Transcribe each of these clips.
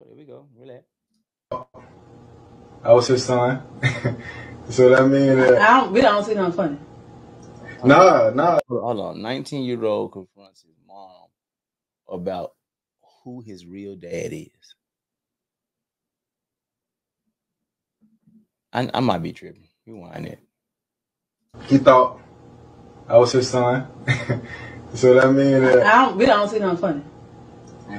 There we go. Relax. I was his son. so that means that I don't. We don't see nothing funny. nah, nah. Hold on. 19 year old confronts his mom about who his real dad is. I, I might be tripping. Rewind it. He thought I was his son. so that means that I don't. We don't see nothing funny.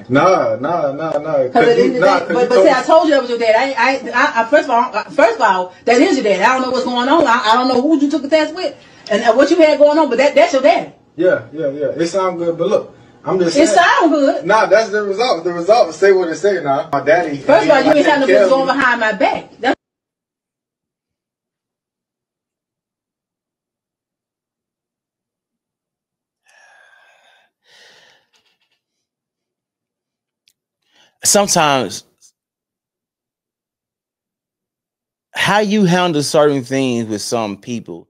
Nah, nah, nah, nah. Because at the end of the nah, day, but, but see, I told you that was your dad. I, I, I, I first of all, first of all, that is your dad. I don't know what's going on. I, I don't know who you took the test with and uh, what you had going on, but that, that's your dad. yeah, yeah, yeah. It sounds good, but look, I'm just saying. It sounds good. Nah, that's the result. The result say what it say now. My daddy. First of all, you ain't having no business going behind my back. That's Sometimes how you handle certain things with some people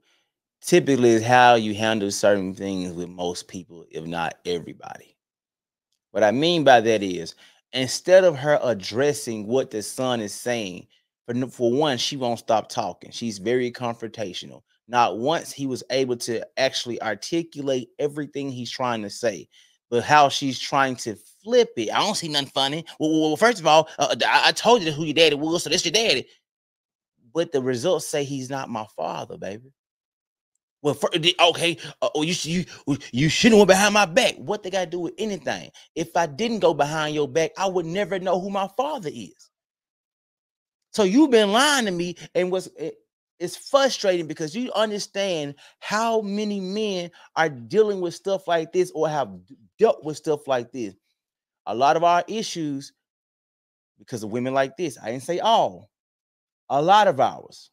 typically is how you handle certain things with most people, if not everybody. What I mean by that is instead of her addressing what the son is saying, for, for one, she won't stop talking. She's very confrontational. Not once he was able to actually articulate everything he's trying to say, but how she's trying to flip it. I don't see nothing funny. Well, well, first of all, uh, I, I told you who your daddy was, so that's your daddy. But the results say he's not my father, baby. Well, for, okay, uh, oh, you you you shouldn't went behind my back. What they got to do with anything? If I didn't go behind your back, I would never know who my father is. So you've been lying to me, and what's it- it's frustrating because you understand how many men are dealing with stuff like this or have dealt with stuff like this. A lot of our issues because of women like this. I didn't say all. A lot of ours.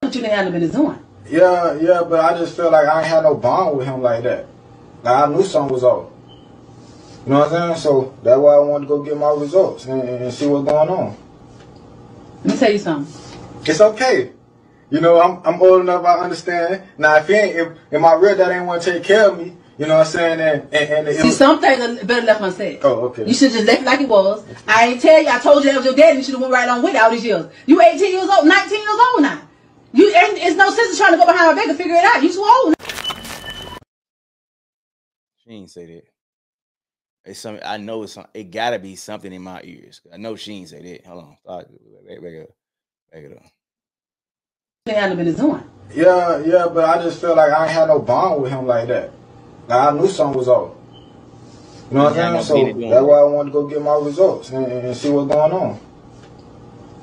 what you didn't have no business doing. Yeah, yeah, but I just feel like I had no bond with him like that. Like I knew something was off. You know what I'm saying? So that's why I wanted to go get my results and, and and see what's going on. Let me tell you something. It's okay. You know, I'm I'm old enough. I understand. Now, if he ain't, if, if my real dad ain't want to take care of me, you know what I'm saying? And and, and it See, was, some things are better left unsaid. oh, okay. You should just left it like it was. I ain't tell you. I told you that was your dad. You should have went right on with it all these years. You 18 years old, 19 years old now. You ain't. It's no sense in trying to go behind my back and figure it out. You too old. She ain't say that. It's something I know it's some, it gotta be something in my ears. I know she ain't say that. Hold on. Start, back, back it up. Back it up. You ain't had doing. Yeah, yeah, but I just feel like I ain't had no bond with him like that. Like I knew something was off. You know what I I'm saying? So that's why I wanted to go get my results and, and and see what's going on.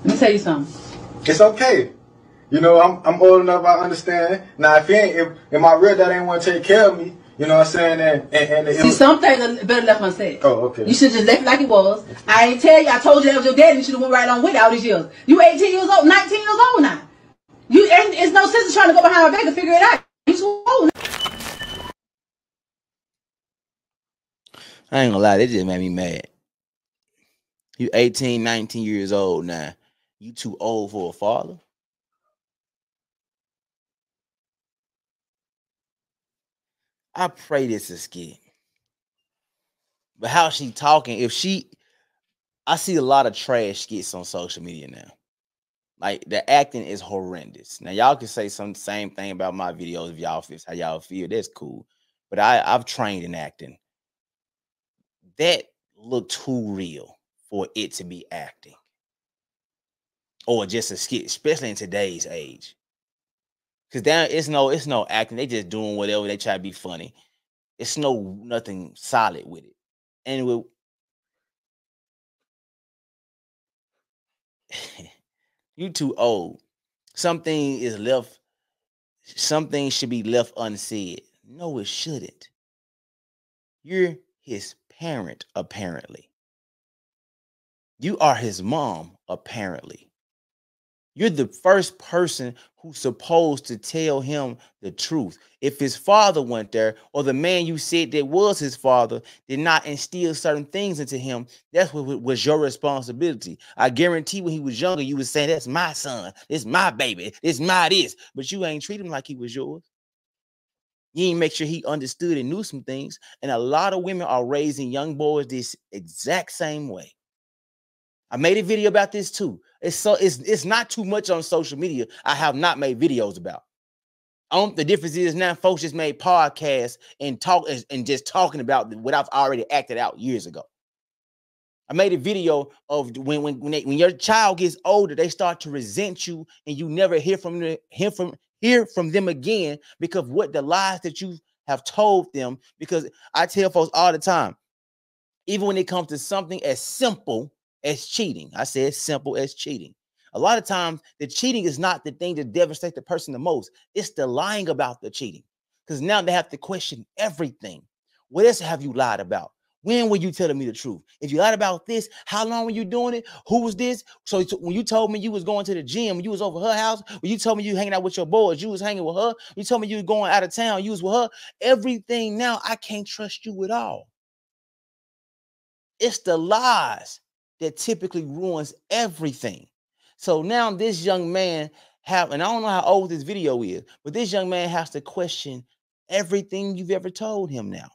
Let me tell you something. It's okay. You know, I'm I'm old enough. I understand. Now, if he ain't, if, if my real dad ain't want to take care of me, you know what I'm saying? And and, and it See, was, some things are better left unsaid. oh, okay. You should just left it like it was. I ain't tell you. I told you that was your dad. You should have went right on with it all these years. You 18 years old, 19 years old now. You ain't. It's no sense in trying to go behind my back and figure it out. You too old. I ain't gonna lie, that just made me mad. You 18, 19 years old now. You too old for a father? I pray this is skit. But how she talking, if she I see a lot of trash skits on social media now. Like the acting is horrendous. Now y'all can say some same thing about my videos if y'all feel how y'all feel. That's cool. But I, I've trained in acting. That looked too real for it to be acting. Or just a skit, especially in today's age. Cause there it's no, it's no acting. They just doing whatever they try to be funny. It's no nothing solid with it. And with you too old. Something is left, something should be left unsaid. No, it shouldn't. You're his parent, apparently. You are his mom, apparently. You're the first person who's supposed to tell him the truth. If his father went there, or the man you said that was his father did not instill certain things into him, that's what was your responsibility. I guarantee when he was younger, you was saying, That's my son, it's my baby, it's my this, but you ain't treat him like he was yours. You ain't make sure he understood and knew some things. And a lot of women are raising young boys this exact same way. I made a video about this too. It's so it's it's not too much on social media. I have not made videos about. Um, the difference is now folks just made podcasts and talk and just talking about what I've already acted out years ago. I made a video of when when when, they, when your child gets older, they start to resent you, and you never hear from them, from hear from them again because what the lies that you have told them. Because I tell folks all the time, even when it comes to something as simple as cheating, I as simple as cheating. A lot of times, the cheating is not the thing that devastates the person the most. It's the lying about the cheating. Because now they have to question everything. What else have you lied about? When were you telling me the truth? If you lied about this, how long were you doing it? Who was this? So when you told me you was going to the gym, you was over her house. When you told me you hanging out with your boys, you was hanging with her. You told me you was going out of town, you was with her. Everything now, I can't trust you at all. It's the lies that typically ruins everything. So now this young man have, and I don't know how old this video is, but this young man has to question everything you've ever told him now.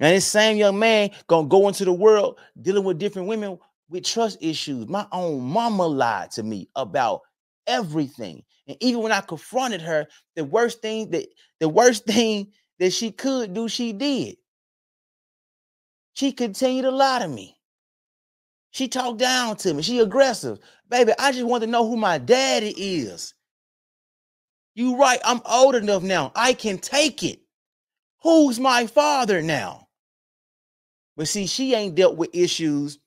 And this same young man gonna go into the world dealing with different women with trust issues. My own mama lied to me about everything. And even when I confronted her, the worst thing that the worst thing that she could do, she did. She continued to lie to me. She talked down to me. She aggressive. Baby, I just want to know who my daddy is. You right, I'm old enough now. I can take it. Who's my father now? But see, she ain't dealt with issues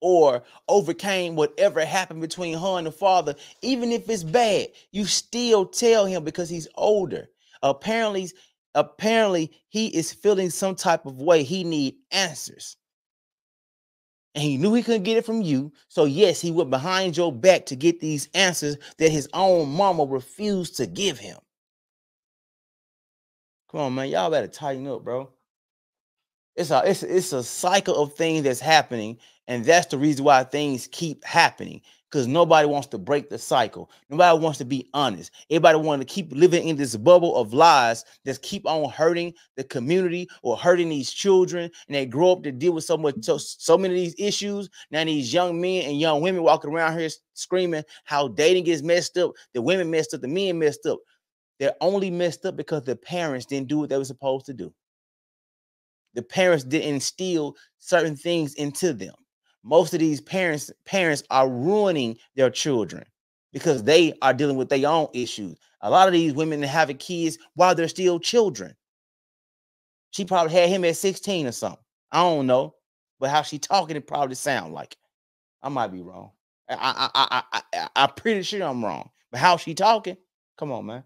or overcame whatever happened between her and the father, even if it's bad, you still tell him because he's older. Apparently, apparently he is feeling some type of way. He need answers. And he knew he couldn't get it from you. So yes, he went behind your back to get these answers that his own mama refused to give him. Come on, man. Y'all better tighten up, bro. It's a it's it's a cycle of things that's happening, and that's the reason why things keep happening. Because nobody wants to break the cycle. Nobody wants to be honest. Everybody wants to keep living in this bubble of lies that keep on hurting the community or hurting these children. And they grow up to deal with so much, so, so many of these issues. Now these young men and young women walking around here screaming how dating is messed up, the women messed up, the men messed up. They're only messed up because the parents didn't do what they were supposed to do the parents didn't instill certain things into them. Most of these parents parents are ruining their children because they are dealing with their own issues. A lot of these women are having kids while they're still children. She probably had him at 16 or something. I don't know, but how she talking, it probably sound like. I might be wrong. I I I I, I I'm pretty sure I'm wrong. But how she talking? Come on, man.